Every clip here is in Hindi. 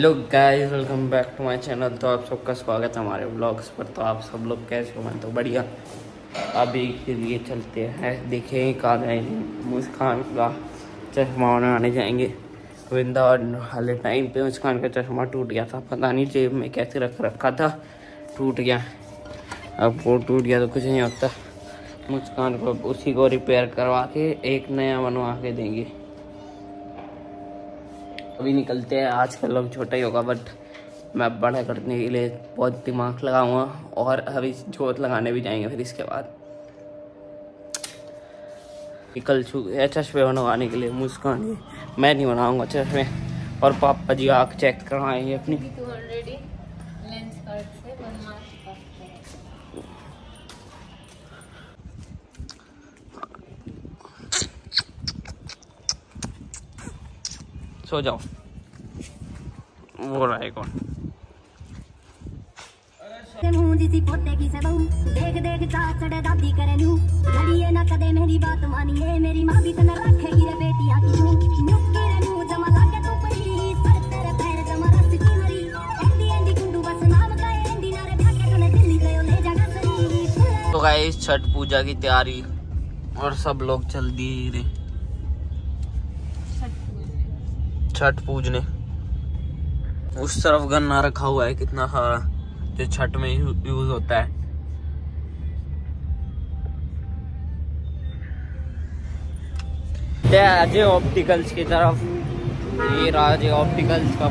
Hello guys welcome back to my channel तो आप सबका स्वागत है हमारे ब्लॉग्स पर। तो आप सब लोग कैसे हो? मैं तो बढ़िया। अभी के लिए चलते हैं। देखें कहाँ जाएँगे। मुस्कान का चश्मा बनाने जाएँगे। वृंदावन वाले टाइम पे मुस्कान का चश्मा टूट गया था। पता नहीं जेब में कैसे रख रखा था। टूट गया। अब वो टूट गया तो कुछ नहीं होता। मुस्कान को उसी को रिपेयर करवा के एक नया बनवा के देंगे। अभी निकलते हैं। आज का लोग छोटा ही होगा बट मैं बड़ा करने के लिए बहुत दिमाग लगाऊँगा और अभी जोत लगाने भी जाएँगे फिर इसके बाद। निकल चुके हैं चश्मे बनवाने के लिए, मुस्कान मैं नहीं बनाऊँगा चश्मे और पापा जी आँख चेक करवाएँगे अपनी। गयो ले जागा सरी तो गाइस छठ पूजा की तैयारी। और सब लोग चल छठ पूजने। उस तरफ़ गन्ना रखा हुआ है, कितना सारा जो छठ में यूज़ होता है। अजय ऑप्टिकल्स की तरफ़। ये राजे ऑप्टिकल्स का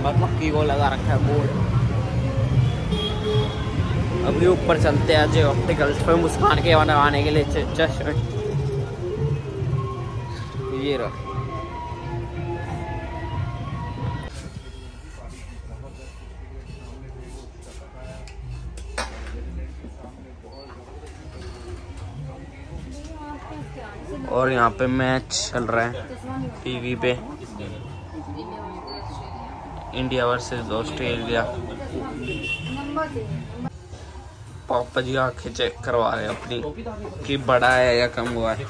मतलब की वो लगा रखा है बोर्ड। अभी ऊपर चलते हैं अजय ऑप्टिकल्स पे मुस्कान के बनवाने के लिए। चश्मे ये रहा। और यहाँ पे मैच चल रहा है टीवी पे। इंडिया वर्सेस ऑस्ट्रेलिया पापा जी आँखें चेक करवा रहे अपनी, कि बड़ा है या कम हुआ है।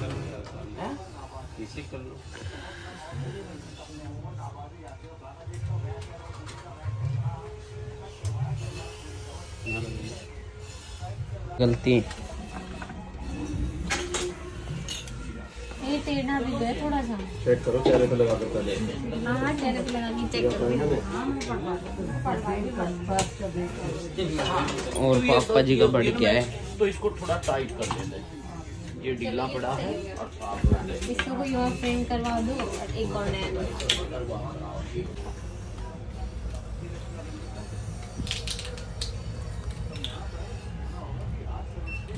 गलती। ये टेढ़ा भी गया थोड़ा सा। चेक करो चेहरे पे लगा कर पहले हाँ। हाँ चेहरे पे लगा के चेक करो। और पापा जी का बढ़ गया है? तो इसको थोड़ा टाइट कर देते हैं। ये ढीला पड़ा है और साफ़ इसको कोई और फ्रेम करवा दो और एक और नया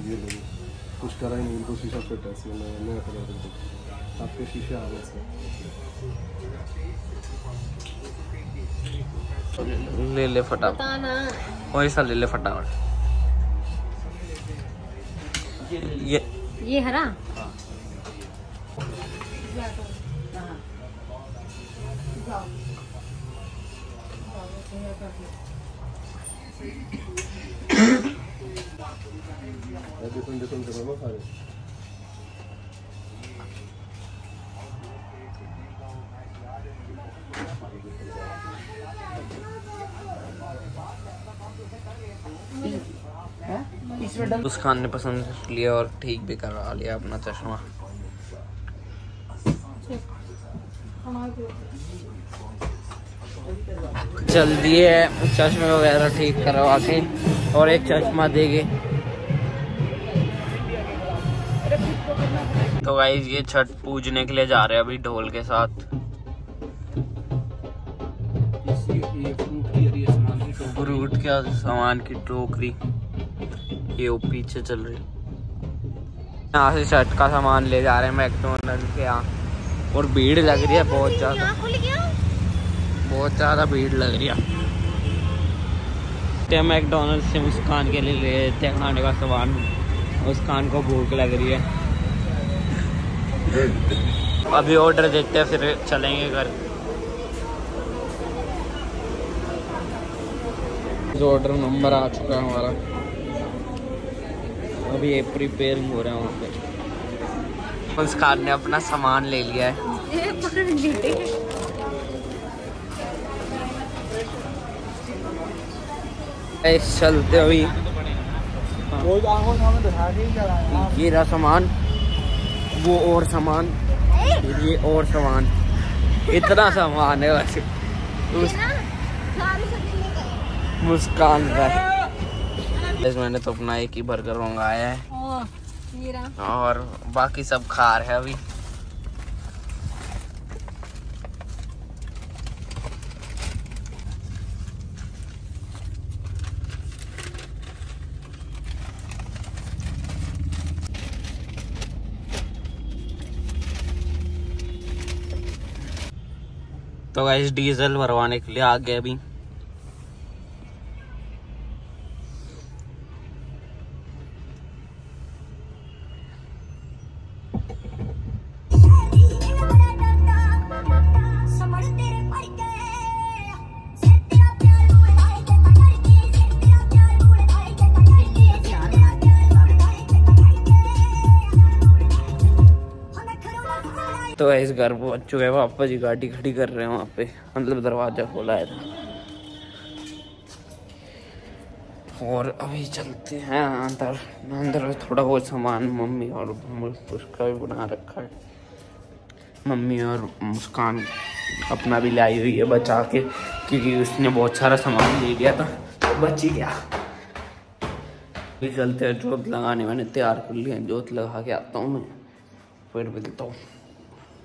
ये कुछ करा ही नहीं इनको शीशा फिट है इसमें नया नया कलर कर आपके शीशे आ गए इसमें ले ले फटाफट। और ऐसा ले ले फटाफट। ये ये हरा? डिफरेंट डिफरेंट कलर में सारे उस खान ने पसंद लिया और ठीक भी करवा लिया अपना चश्मा। चल दिए चश्मे वगैरह ठीक करवा के और एक चश्मा देंगे तो गाइज़ ये छठ पूजने के लिए जा रहे हैं अभी ढोल के साथ। टोकरी फ्रूट का सामान की टोकरी? ये वो पीछे चल रही। यहाँ से शर्ट का सामान ले जा रहे हैं मैकडोनल्ड के यहाँ। और भीड़ लग रही है बहुत ज़्यादा। बहुत ज़्यादा भीड़ लग रही है। मैकडोनल्ड से मुस्कान के लिए ले लेते हैं खाने का सामान। मुस्कान को भूख लग रही है। अभी ऑर्डर देते हैं फिर चलेंगे घर। जो ऑर्डर नंबर आ चुका है हमारा। अभी ये प्रिपेयरिंग हो रहा है वहाँ पे। मुस्कान ने अपना सामान ले लिया है। चलते अभी। ये रहा सामान। वो और सामान। ये और सामान। इतना सामान है वैसे उस मुस्कान है मैंने तो अपना एक ही बर्गर मंगाया है। और बाकी सब खा रहे हैं अभी। तो गाइस डीजल भरवाने के लिए आ गए अभी। तो इस घर पहुँच चुके हैं पापा जी गाड़ी खड़ी कर रहे हैं वहाँ पे। मतलब दरवाज़ा खोला है। था और अभी चलते हैं अंदर। अंदर थोड़ा बहुत सामान मम्मी और उसका भी बना रखा है। मम्मी और मुस्कान अपना भी लाई हुई है बचा के, क्योंकि उसने बहुत सारा सामान ले लिया था। तो बच ही गया। चलते हैं, जोत लगाने, मैंने तैयार कर लिया, जोत लगा के आता हूँ मैं। फिर मिलता हूँ।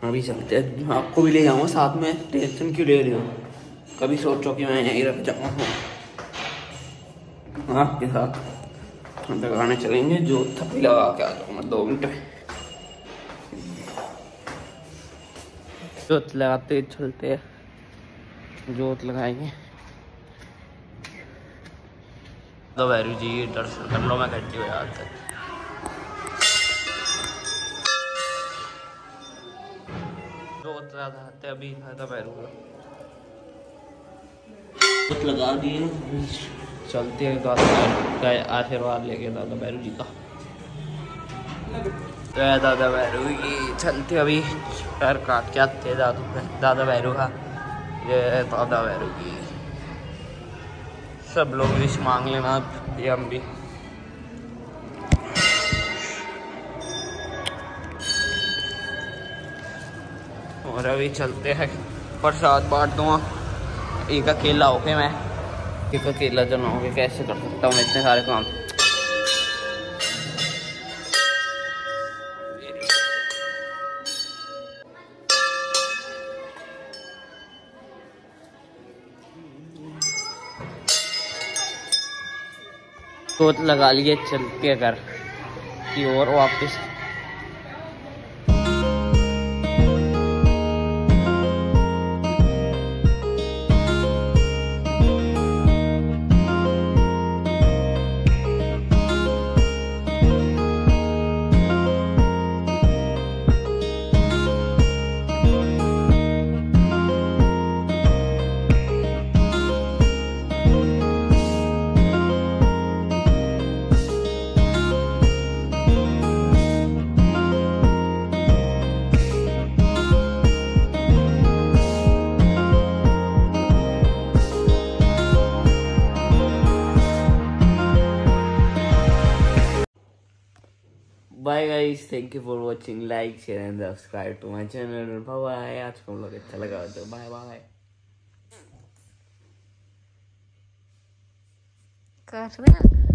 अभी चलते हैं। आपको भी ले जाऊँगा साथ में टेंशन क्यों ले रही हो? कभी सोचो कि मैं यहीं रख जाऊँगा आपके साथ लगाने चलेंगे जो थप्पी लगा के आ जाऊँगा दो मिनट में। जोत लगाते चलते हैं। जोत लगाएँगे। तो भैरू जी दर्शन कर लो मैं घंटी बजा तक। लगाते अभी था भैरू का। जोत लगा दिए। चलते हैं दादा आशीर्वाद लेके दादा भैरू जी का। दादा भैरू की चलते अभी। पैर काट के आते हैं दादू दादा भैरू का। जय दादा भैरू की सब लोग विश मांग लेना ये हम भी। और अभी चलते हैं प्रसाद बांट दूँगा। एक अकेला होके मैं। एक अकेला जना होके कैसे कर सकता हूँ इतने सारे काम? तो लगा लिए, चल चलते घर की ओर वापस। Bye guys thank you for watching like share and subscribe to my channel bye bye आज को हम लोग अच्छा लगा तो बाय बाय कर रहे हैं